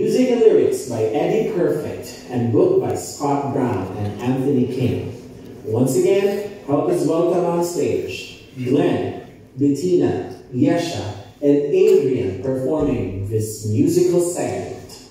Music and lyrics by Eddie Perfect and book by Scott Brown and Anthony King. Once again, help us welcome on stage Glenn, Bettina, Yesha, and Adrienne performing this musical segment.